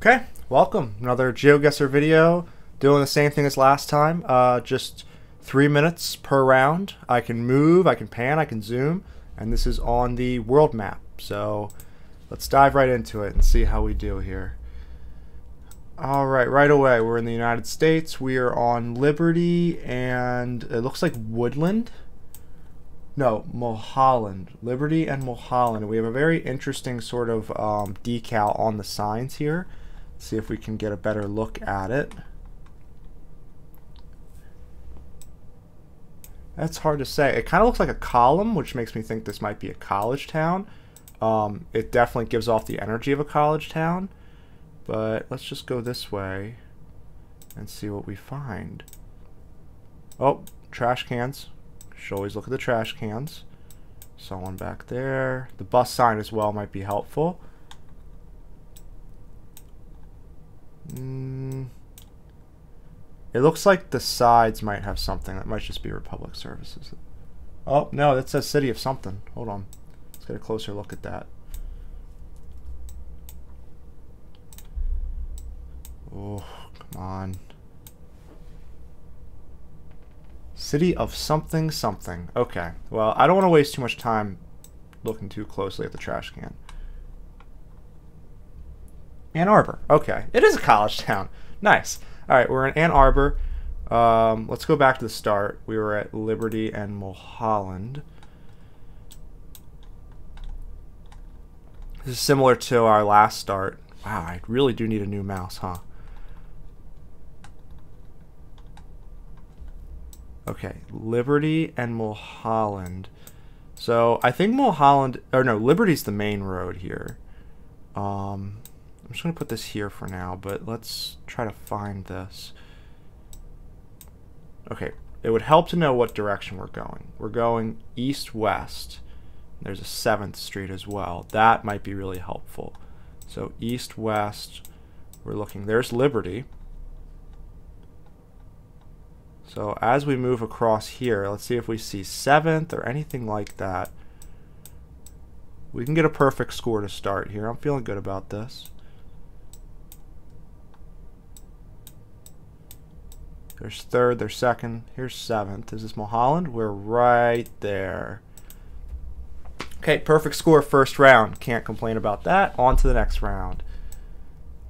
Okay, welcome. Another GeoGuessr video. Doing the same thing as last time. Uh, just three minutes per round. I can move, I can pan, I can zoom, and this is on the world map. So let's dive right into it and see how we do here. Alright, right away, we're in the United States. We are on Liberty and it looks like Woodland. No, Mulholland. Liberty and Mulholland. We have a very interesting sort of um, decal on the signs here see if we can get a better look at it. That's hard to say. It kind of looks like a column, which makes me think this might be a college town. Um, it definitely gives off the energy of a college town. But let's just go this way and see what we find. Oh, trash cans. Should always look at the trash cans. Someone back there. The bus sign as well might be helpful. Mm, it looks like the sides might have something. That might just be Republic Services. Oh, no, that says City of something. Hold on. Let's get a closer look at that. Oh, come on. City of something something. Okay. Well, I don't want to waste too much time looking too closely at the trash can. Ann Arbor. Okay. It is a college town. Nice. All right, we're in Ann Arbor. Um, let's go back to the start. We were at Liberty and Mulholland. This is similar to our last start. Wow, I really do need a new mouse, huh? Okay, Liberty and Mulholland. So I think Mulholland, or no, Liberty's the main road here. Um, I'm just going to put this here for now, but let's try to find this. Okay, it would help to know what direction we're going. We're going east-west. There's a 7th Street as well. That might be really helpful. So east-west, we're looking. There's Liberty. So as we move across here, let's see if we see 7th or anything like that. We can get a perfect score to start here. I'm feeling good about this. There's third, there's second. Here's seventh. Is this Mulholland? We're right there. Okay, perfect score first round. Can't complain about that. On to the next round.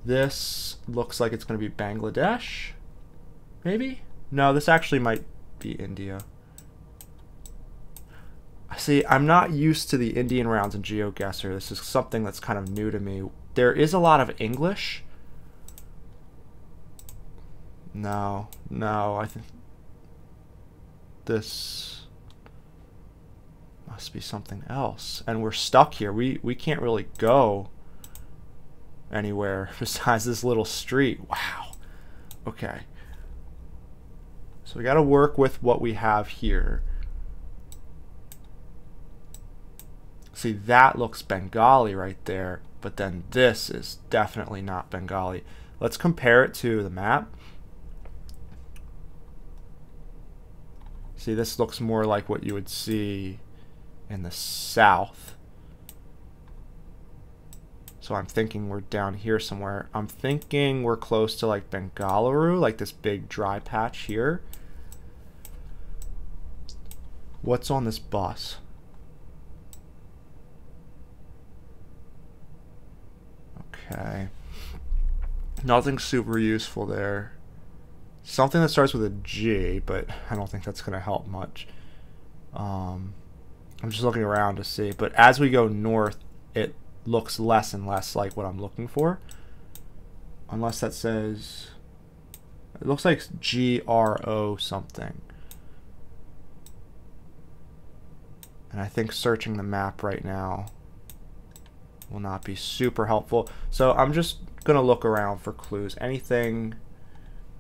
This looks like it's going to be Bangladesh. Maybe? No, this actually might be India. I see, I'm not used to the Indian rounds in GeoGuessr. This is something that's kind of new to me. There is a lot of English, no, no, I think this must be something else. And we're stuck here. We we can't really go anywhere besides this little street. Wow. Okay. So we got to work with what we have here. See, that looks Bengali right there, but then this is definitely not Bengali. Let's compare it to the map. See, this looks more like what you would see in the south. So I'm thinking we're down here somewhere. I'm thinking we're close to like Bengaluru, like this big dry patch here. What's on this bus? Okay. Nothing super useful there something that starts with a G, but I don't think that's going to help much. Um, I'm just looking around to see. But as we go north, it looks less and less like what I'm looking for. Unless that says... It looks like G-R-O something. And I think searching the map right now will not be super helpful. So I'm just going to look around for clues. Anything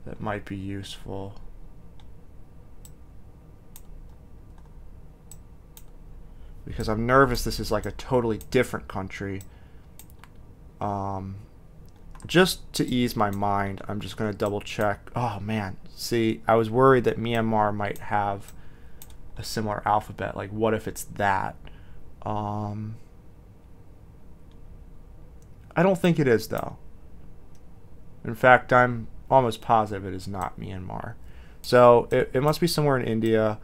that might be useful. Because I'm nervous this is like a totally different country. Um, just to ease my mind, I'm just going to double check. Oh man, see, I was worried that Myanmar might have a similar alphabet. Like, what if it's that? Um, I don't think it is, though. In fact, I'm almost positive it is not Myanmar. So it, it must be somewhere in India.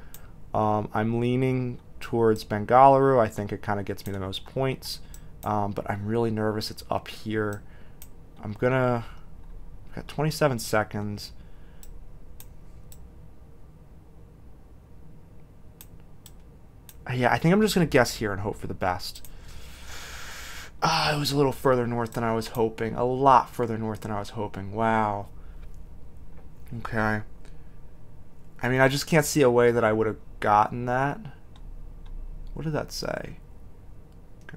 Um, I'm leaning towards Bengaluru. I think it kind of gets me the most points. Um, but I'm really nervous it's up here. I'm gonna... I've got 27 seconds. Yeah, I think I'm just gonna guess here and hope for the best. Ah, it was a little further north than I was hoping. A lot further north than I was hoping. Wow. Okay. I mean, I just can't see a way that I would have gotten that. What did that say?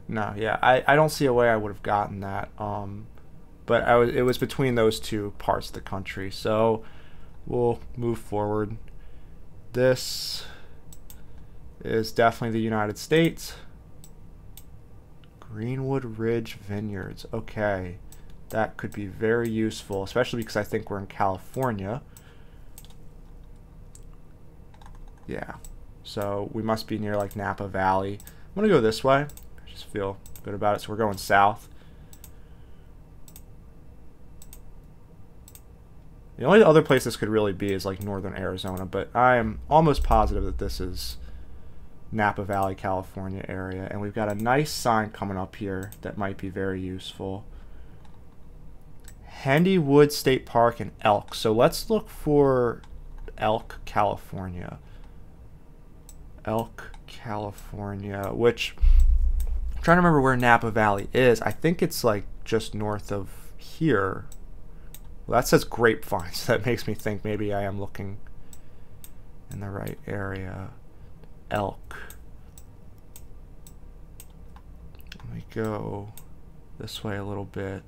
No, yeah, I, I don't see a way I would have gotten that. Um, but I was it was between those two parts of the country. So we'll move forward. This is definitely the United States. Greenwood Ridge Vineyards. Okay. That could be very useful, especially because I think we're in California. Yeah. So we must be near like Napa Valley. I'm going to go this way. I just feel good about it. So we're going south. The only other place this could really be is like northern Arizona, but I am almost positive that this is Napa Valley, California area. And we've got a nice sign coming up here that might be very useful. Hendy Wood State Park and Elk. So let's look for Elk, California. Elk, California, which I'm trying to remember where Napa Valley is. I think it's like just north of here. Well, that says grapevine, so that makes me think maybe I am looking in the right area. Elk. Let me go this way a little bit.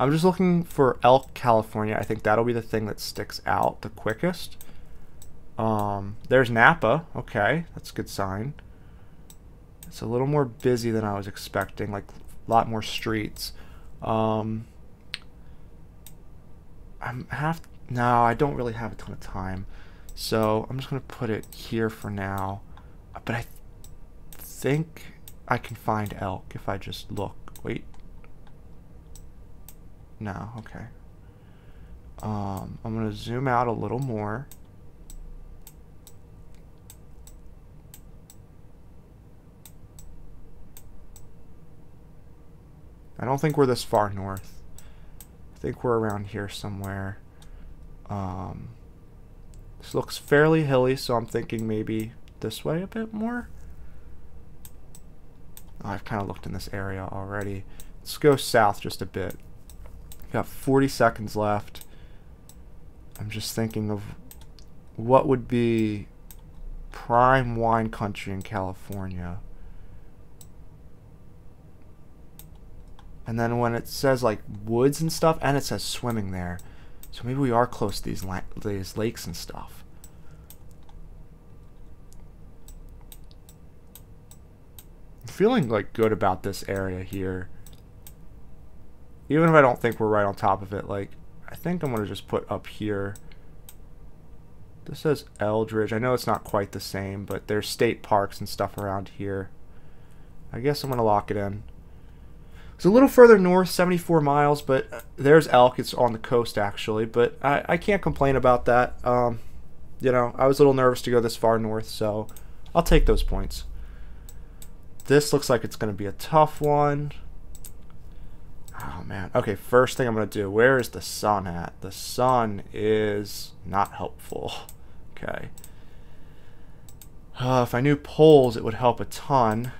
I'm just looking for Elk, California. I think that'll be the thing that sticks out the quickest. Um, there's Napa. Okay, that's a good sign. It's a little more busy than I was expecting, like a lot more streets. Um, I'm half. No, I don't really have a ton of time, so I'm just gonna put it here for now. But I th think I can find elk if I just look. Wait, no, okay. Um, I'm going to zoom out a little more. I don't think we're this far north. I think we're around here somewhere. Um, this looks fairly hilly, so I'm thinking maybe this way a bit more. I've kind of looked in this area already. Let's go south just a bit. Got 40 seconds left. I'm just thinking of what would be prime wine country in California. And then when it says like woods and stuff, and it says swimming there. So maybe we are close to these, these lakes and stuff. I'm feeling like good about this area here even if I don't think we're right on top of it, like, I think I'm going to just put up here. This says Eldridge. I know it's not quite the same, but there's state parks and stuff around here. I guess I'm going to lock it in. It's a little further north, 74 miles, but uh, there's elk. It's on the coast, actually, but I, I can't complain about that. Um, you know, I was a little nervous to go this far north, so I'll take those points. This looks like it's going to be a tough one. Oh man. Okay, first thing I'm going to do, where is the sun at? The sun is not helpful. Okay. Uh, if I knew poles, it would help a ton.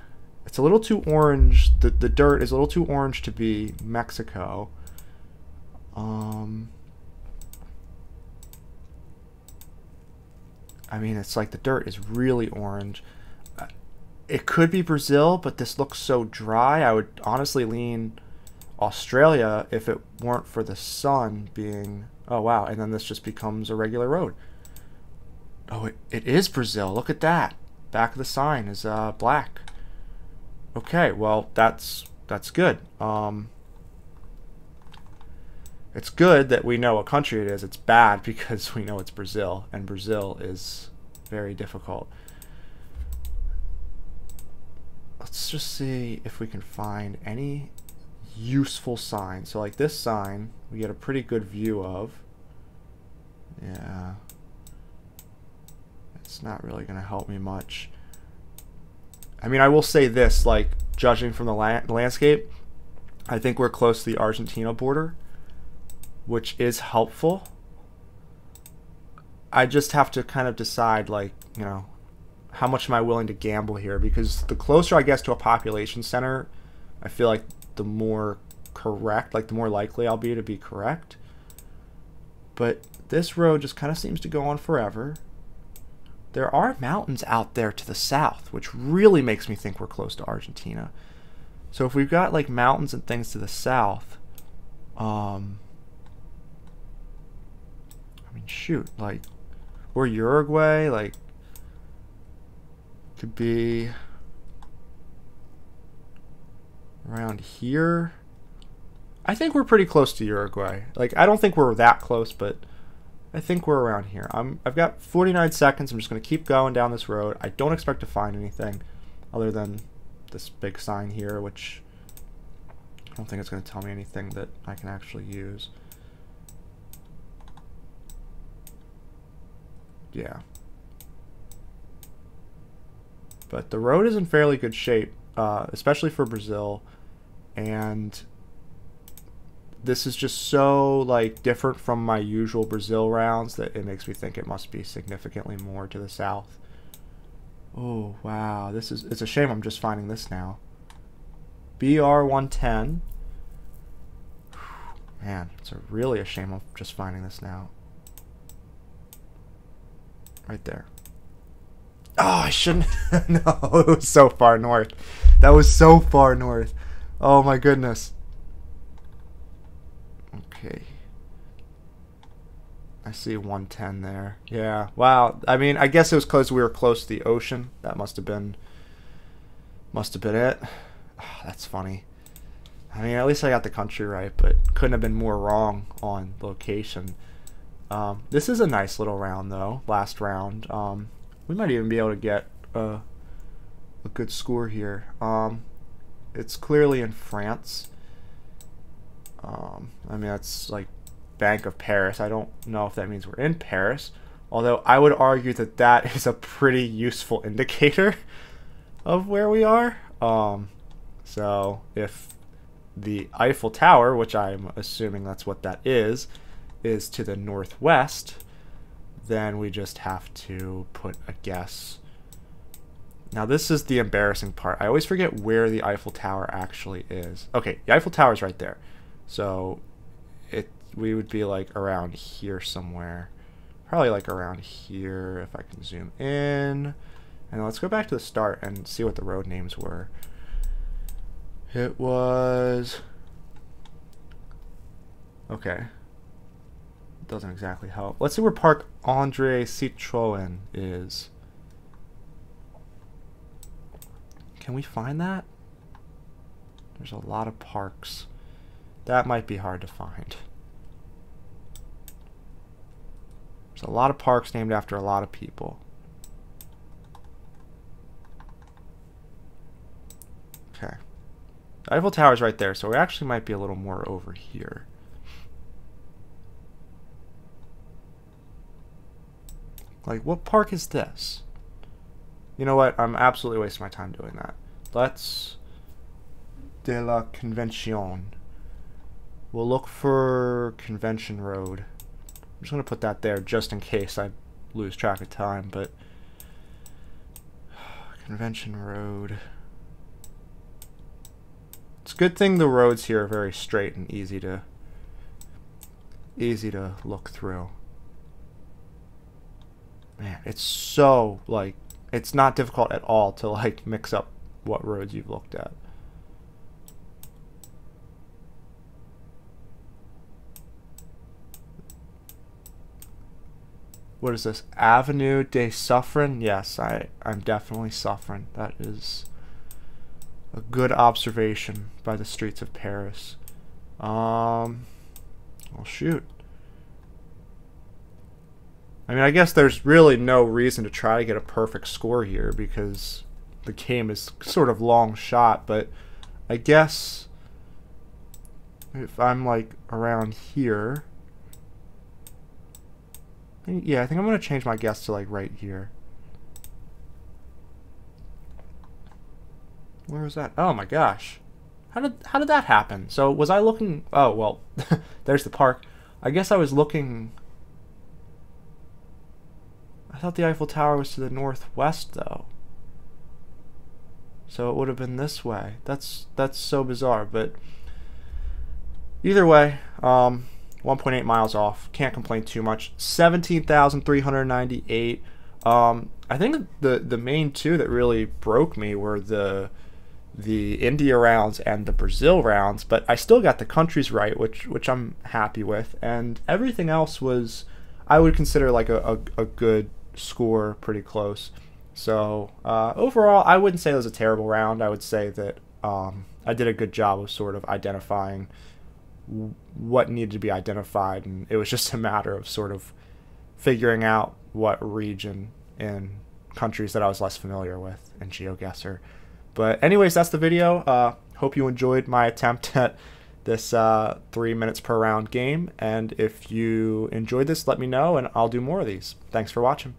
It's a little too orange. The, the dirt is a little too orange to be Mexico. Um, I mean, it's like the dirt is really orange. Uh, it could be Brazil, but this looks so dry. I would honestly lean Australia if it weren't for the sun being oh wow and then this just becomes a regular road. Oh it, it is Brazil. Look at that. Back of the sign is uh, black. Okay well that's that's good. Um, it's good that we know what country it is. It's bad because we know it's Brazil and Brazil is very difficult. Let's just see if we can find any useful sign. So like this sign, we get a pretty good view of. Yeah. It's not really going to help me much. I mean, I will say this, like, judging from the la landscape, I think we're close to the Argentina border, which is helpful. I just have to kind of decide, like, you know, how much am I willing to gamble here? Because the closer I get to a population center, I feel like the more correct, like the more likely I'll be to be correct. But this road just kind of seems to go on forever. There are mountains out there to the south, which really makes me think we're close to Argentina. So if we've got like mountains and things to the south, um, I mean, shoot, like, or Uruguay, like, could be around here. I think we're pretty close to Uruguay. Like, I don't think we're that close, but I think we're around here. I'm, I've got 49 seconds. I'm just going to keep going down this road. I don't expect to find anything other than this big sign here, which I don't think it's going to tell me anything that I can actually use. Yeah. But the road is in fairly good shape, uh, especially for Brazil. And this is just so like different from my usual Brazil rounds that it makes me think it must be significantly more to the south. Oh, wow. This is it's a shame I'm just finding this now. BR110. Man, it's a really a shame I'm just finding this now. Right there. Oh, I shouldn't. no, it was so far north. That was so far north. Oh my goodness. Okay. I see 110 there. Yeah. Wow. I mean, I guess it was close. We were close to the ocean. That must have been. Must have been it. Oh, that's funny. I mean, at least I got the country right, but couldn't have been more wrong on location. Um, this is a nice little round, though. Last round. Um, we might even be able to get a, a good score here. Um, it's clearly in France. Um, I mean, that's like Bank of Paris. I don't know if that means we're in Paris, although I would argue that that is a pretty useful indicator of where we are. Um, so if the Eiffel Tower, which I'm assuming that's what that is, is to the northwest, then we just have to put a guess. Now this is the embarrassing part. I always forget where the Eiffel Tower actually is. Okay, the Eiffel Tower is right there. So it we would be like around here somewhere. Probably like around here if I can zoom in. And let's go back to the start and see what the road names were. It was... Okay. Doesn't exactly help. Let's see where Park Andre Citroën is. Can we find that? There's a lot of parks. That might be hard to find. There's a lot of parks named after a lot of people. Okay. Eiffel Tower's right there, so we actually might be a little more over here. Like, what park is this? You know what? I'm absolutely wasting my time doing that. Let's... De la Convention. We'll look for Convention Road. I'm just going to put that there just in case I lose track of time, but... Convention Road... It's a good thing the roads here are very straight and easy to easy to look through. Man, it's so like it's not difficult at all to like mix up what roads you've looked at. What is this? Avenue de Suffren? Yes, I, I'm definitely suffering. That is a good observation by the streets of Paris. Um, well, shoot. I mean, I guess there's really no reason to try to get a perfect score here because the game is sort of long shot, but I guess if I'm like around here, yeah, I think I'm gonna change my guess to like right here. Where was that? Oh my gosh. How did how did that happen? So was I looking Oh, well, there's the park. I guess I was looking I thought the Eiffel Tower was to the northwest though. So it would have been this way. That's that's so bizarre, but either way, um 1.8 miles off. Can't complain too much. 17,398. Um, I think the the main two that really broke me were the the India rounds and the Brazil rounds, but I still got the countries right, which which I'm happy with, and everything else was I would consider like a, a, a good score, pretty close. So uh, overall, I wouldn't say it was a terrible round. I would say that um, I did a good job of sort of identifying what needed to be identified, and it was just a matter of sort of figuring out what region in countries that I was less familiar with in GeoGuessr. But anyways, that's the video. Uh, hope you enjoyed my attempt at this uh, three minutes per round game. And if you enjoyed this, let me know, and I'll do more of these. Thanks for watching.